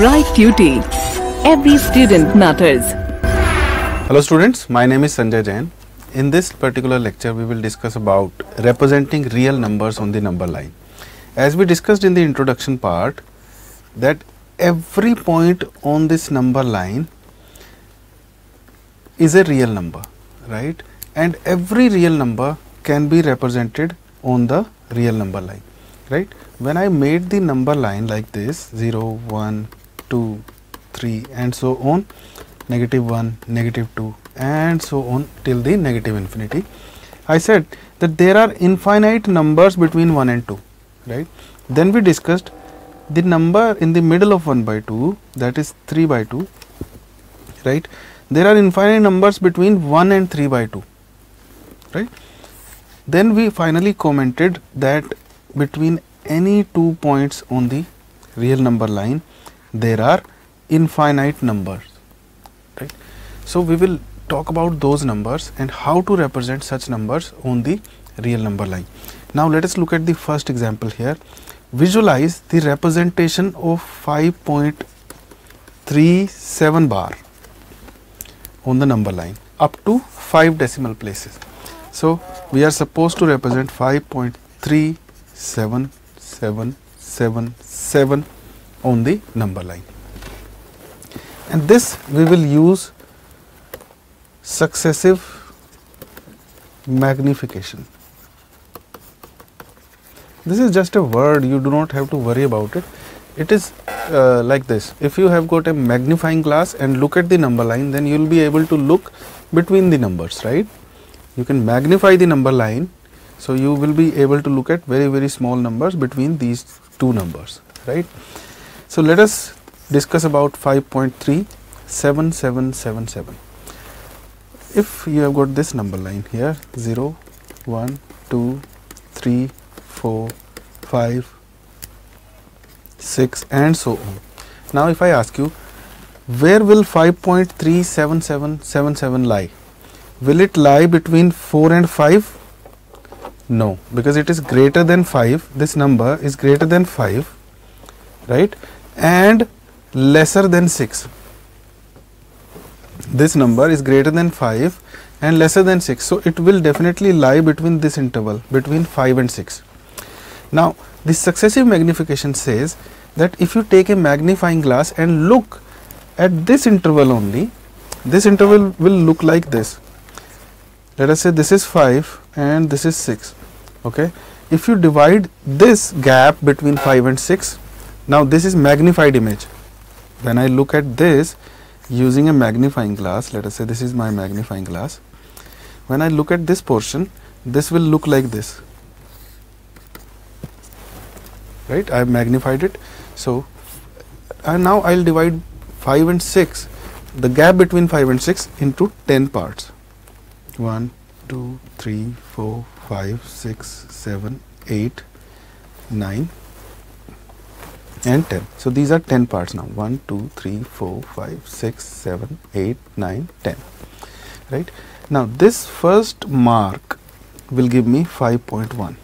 Bright QT. Every student matters. Hello students, my name is Sanjay Jain. In this particular lecture we will discuss about representing real numbers on the number line. As we discussed in the introduction part that every point on this number line is a real number, right? And every real number can be represented on the real number line, right? When I made the number line like this 0, 1, 2, 3 and so on negative 1, negative 2 and so on till the negative infinity. I said that there are infinite numbers between 1 and 2 right. Then we discussed the number in the middle of 1 by 2 that is 3 by 2 right. There are infinite numbers between 1 and 3 by 2 right. Then we finally commented that between any two points on the real number line there are infinite numbers right. So, we will talk about those numbers and how to represent such numbers on the real number line. Now, let us look at the first example here. Visualize the representation of 5.37 bar on the number line up to 5 decimal places. So, we are supposed to represent 5.377777 on the number line and this we will use successive magnification. This is just a word you do not have to worry about it. It is uh, like this if you have got a magnifying glass and look at the number line then you will be able to look between the numbers right. You can magnify the number line so you will be able to look at very very small numbers between these two numbers right. So, let us discuss about 5.37777. If you have got this number line here 0, 1, 2, 3, 4, 5, 6 and so on. Now, if I ask you where will 5.37777 lie? Will it lie between 4 and 5? No, because it is greater than 5, this number is greater than 5, right, and lesser than 6. This number is greater than 5 and lesser than 6. So, it will definitely lie between this interval between 5 and 6. Now, the successive magnification says that if you take a magnifying glass and look at this interval only, this interval will look like this. Let us say this is 5 and this is 6. Okay. If you divide this gap between 5 and 6, now this is magnified image. When I look at this using a magnifying glass, let us say this is my magnifying glass, when I look at this portion, this will look like this, right? I have magnified it. So, and now I will divide 5 and 6, the gap between 5 and 6 into 10 parts. 1, 2, 3, 4, 5, 6, 7, 8, 9, and 10. So, these are 10 parts now 1, 2, 3, 4, 5, 6, 7, 8, 9, 10 right. Now, this first mark will give me 5.1,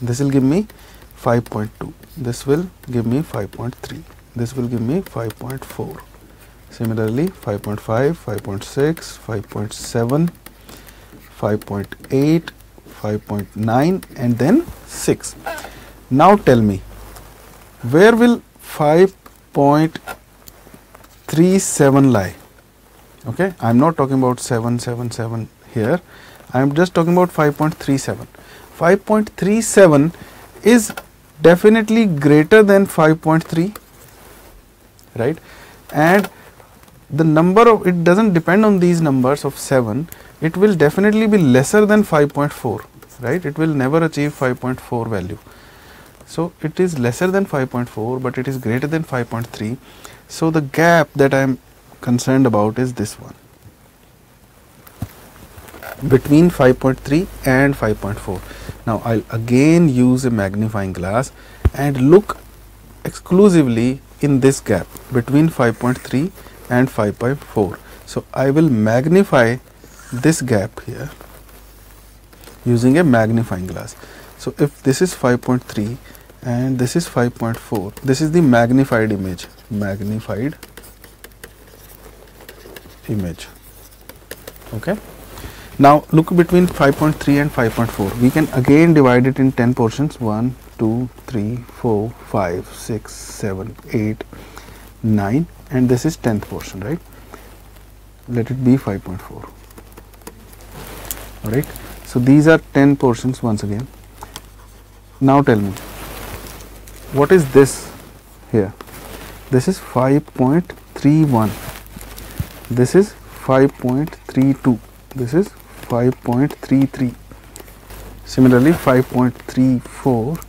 this will give me 5.2, this will give me 5.3, this will give me 5.4, similarly 5.5, 5.6, 5.7, 5.8, 5.9 and then 6. Now, tell me where will 5.37 lie? Okay, I am not talking about 777 here, I am just talking about 5.37. 5.37 is definitely greater than 5.3, right? And the number of it does not depend on these numbers of 7, it will definitely be lesser than 5.4, right? It will never achieve 5.4 value. So, it is lesser than 5.4, but it is greater than 5.3. So, the gap that I am concerned about is this one between 5.3 and 5.4. Now, I will again use a magnifying glass and look exclusively in this gap between 5.3 and 5.4. So, I will magnify this gap here using a magnifying glass. So, if this is 5.3 and this is 5.4 this is the magnified image. Magnified image. Okay? Now look between 5.3 and 5.4 we can again divide it in 10 portions. 1 2 3 4 5 6 7 8 9 and this is 10th portion right? Let it be 5.4 alright? So these are 10 portions once again now tell me what is this here this is 5.31 this is 5.32 this is 5.33 similarly 5.34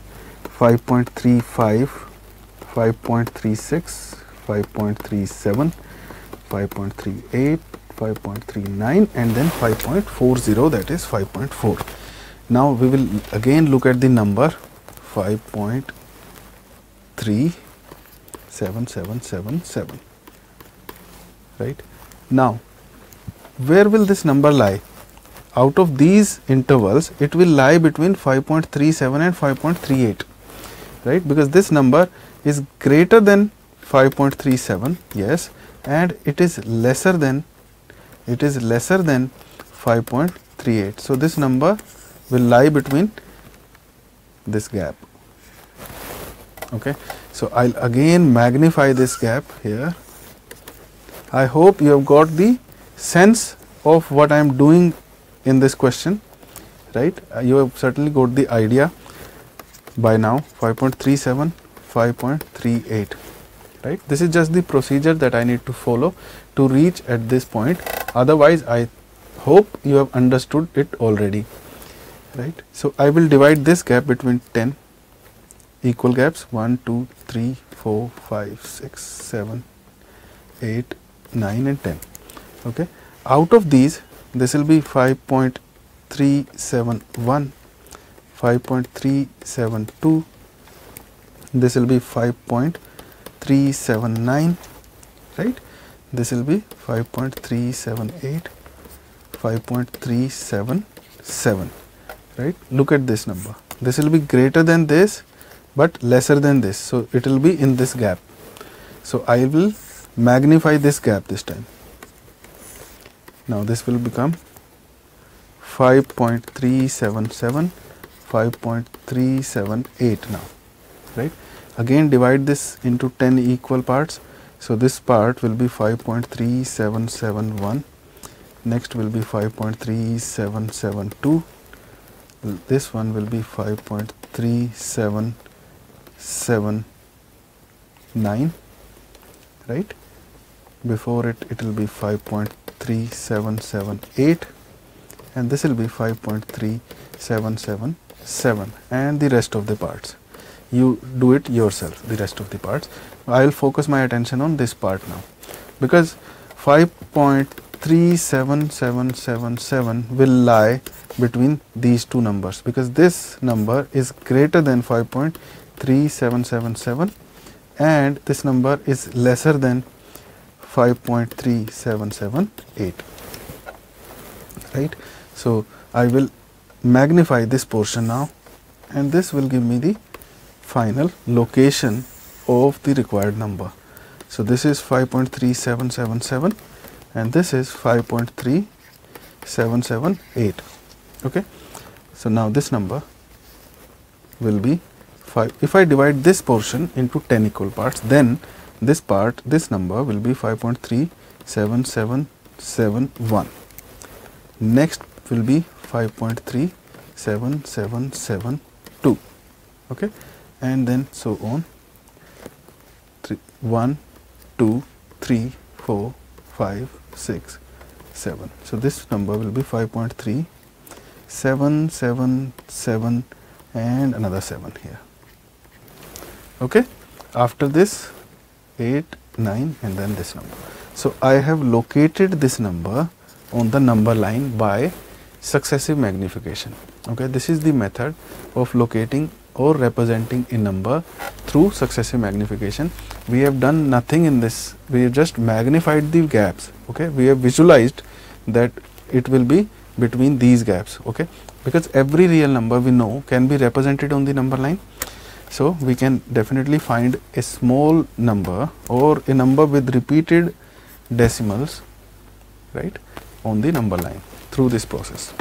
5.35 5.36 5.37 5.38 5.39 and then 5.40 that is 5.4 now we will again look at the number 5. 3 7 7 7 7 right? Now where will this number lie? Out of these intervals it will lie between 5.37 and 5.38 right? Because this number is greater than 5.37 yes and it is lesser than it is lesser than 5.38 so this number will lie between this gap. Okay? So i'll again magnify this gap here. I hope you have got the sense of what i am doing in this question right? Uh, you have certainly got the idea by now. 5.37 5.38 right? This is just the procedure that i need to follow to reach at this point. Otherwise i hope you have understood it already right? So i will divide this gap between 10 equal gaps. 1 2 3 4 5 6 7 8 9 and 10 okay? Out of these this will be 5.371 5.372 this will be 5.379 right? This will be 5.378 5.377 right look at this number this will be greater than this but lesser than this. So, it will be in this gap. So, I will magnify this gap this time. Now, this will become 5.377, 5.378 now, right. Again divide this into 10 equal parts. So, this part will be 5.3771, next will be 5.3772, this one will be 5.37 7 9 right? Before it it will be 5.3778 and this will be 5.3777 and the rest of the parts. You do it yourself the rest of the parts. I will focus my attention on this part now because 5.37777 will lie between these two numbers because this number is greater than 5.3777 and this number is lesser than 5.3778 right. So, I will magnify this portion now and this will give me the final location of the required number. So, this is 5.3777 and this is 5.3778 okay. So, now this number will be 5 if I divide this portion into 10 equal parts then this part this number will be 5.3771 next will be 5.3772 okay? And then so on. Three, 1 2 3 4 5 6 7 so this number will be 5.3777 and another 7 here. Okay? After this 8 9 and then this number. So i have located this number on the number line by successive magnification. Okay? This is the method of locating or representing a number through successive magnification. We have done nothing in this. We have just magnified the gaps. Okay? We have visualized that it will be between these gaps okay? Because every real number we know can be represented on the number line. So we can definitely find a small number or a number with repeated decimals right on the number line through this process